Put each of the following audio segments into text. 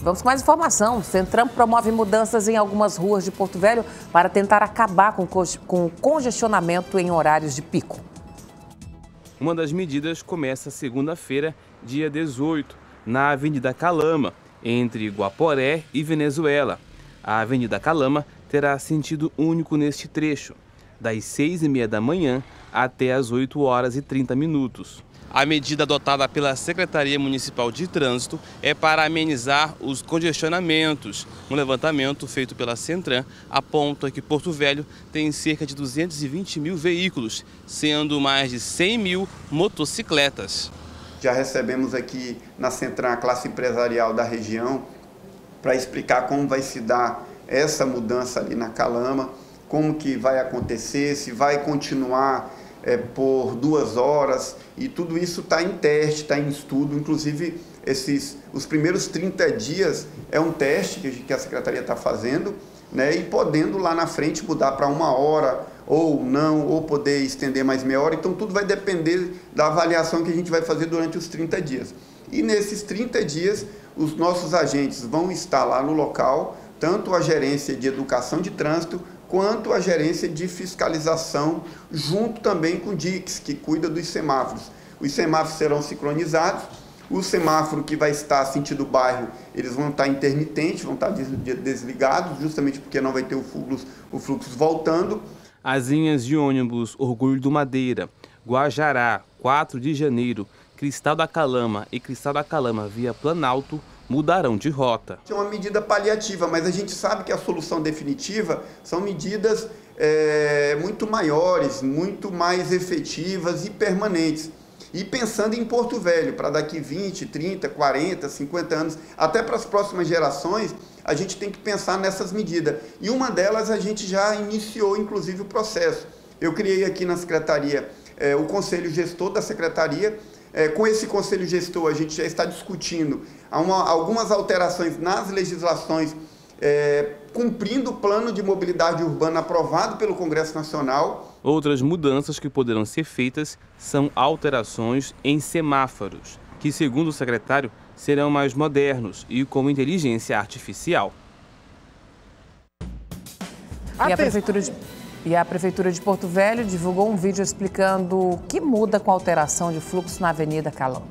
Vamos com mais informação. Centram promove mudanças em algumas ruas de Porto Velho para tentar acabar com o congestionamento em horários de pico. Uma das medidas começa segunda-feira, dia 18, na Avenida Calama, entre Guaporé e Venezuela. A Avenida Calama terá sentido único neste trecho, das 6 e meia da manhã até as 8 horas e 30 minutos. A medida adotada pela Secretaria Municipal de Trânsito é para amenizar os congestionamentos. Um levantamento feito pela Centran aponta que Porto Velho tem cerca de 220 mil veículos, sendo mais de 100 mil motocicletas. Já recebemos aqui na Centran a classe empresarial da região para explicar como vai se dar essa mudança ali na Calama, como que vai acontecer, se vai continuar é, por duas horas, e tudo isso está em teste, está em estudo, inclusive esses, os primeiros 30 dias é um teste que, que a Secretaria está fazendo, né, e podendo lá na frente mudar para uma hora, ou não, ou poder estender mais meia hora, então tudo vai depender da avaliação que a gente vai fazer durante os 30 dias. E nesses 30 dias, os nossos agentes vão estar lá no local, tanto a gerência de educação de trânsito, quanto a gerência de fiscalização, junto também com o DIX, que cuida dos semáforos. Os semáforos serão sincronizados, o semáforo que vai estar sentido bairro, eles vão estar intermitentes, vão estar desligados, justamente porque não vai ter o fluxo, o fluxo voltando. As linhas de ônibus Orgulho do Madeira, Guajará, 4 de janeiro, Cristal da Calama e Cristal da Calama via Planalto mudarão de rota. É uma medida paliativa, mas a gente sabe que a solução definitiva são medidas é, muito maiores, muito mais efetivas e permanentes. E pensando em Porto Velho, para daqui 20, 30, 40, 50 anos, até para as próximas gerações, a gente tem que pensar nessas medidas. E uma delas a gente já iniciou, inclusive, o processo. Eu criei aqui na Secretaria é, o Conselho Gestor da Secretaria, é, com esse conselho gestor, a gente já está discutindo uma, algumas alterações nas legislações, é, cumprindo o plano de mobilidade urbana aprovado pelo Congresso Nacional. Outras mudanças que poderão ser feitas são alterações em semáforos, que, segundo o secretário, serão mais modernos e com inteligência artificial. E a Prefeitura de e a Prefeitura de Porto Velho divulgou um vídeo explicando o que muda com a alteração de fluxo na Avenida Calão.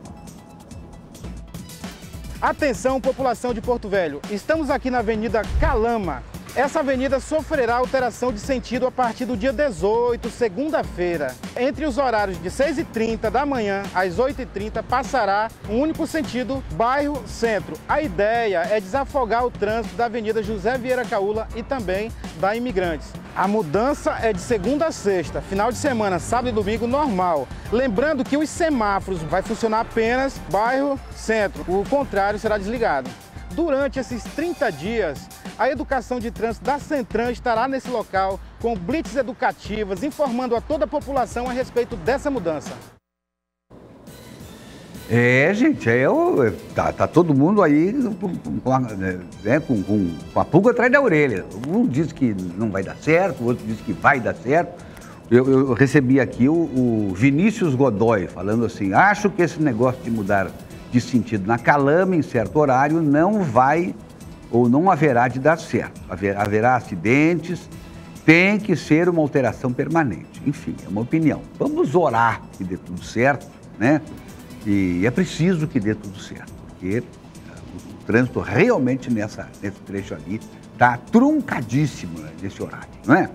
Atenção, população de Porto Velho. Estamos aqui na Avenida Calama, essa avenida sofrerá alteração de sentido a partir do dia 18, segunda-feira. Entre os horários de 6h30 da manhã às 8h30 passará um único sentido bairro-centro. A ideia é desafogar o trânsito da Avenida José Vieira Caula e também da Imigrantes. A mudança é de segunda a sexta, final de semana, sábado e domingo normal. Lembrando que os semáforos vai funcionar apenas bairro-centro, o contrário será desligado. Durante esses 30 dias, a educação de trânsito da Centran estará nesse local com blitz educativas, informando a toda a população a respeito dessa mudança. É, gente, é, tá, tá todo mundo aí com a, né, com, com, com a pulga atrás da orelha. Um diz que não vai dar certo, o outro diz que vai dar certo. Eu, eu recebi aqui o, o, Vinícius Godoy falando assim: acho que esse negócio de mudar de sentido na calama em certo horário não vai ou não haverá de dar certo. Haver, haverá acidentes, tem que ser uma alteração permanente. Enfim, é uma opinião. Vamos orar que dê tudo certo, né? E é preciso que dê tudo certo, porque eh, o trânsito realmente nessa, nesse trecho ali está truncadíssimo nesse horário, não é?